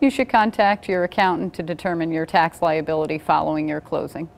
You should contact your accountant to determine your tax liability following your closing.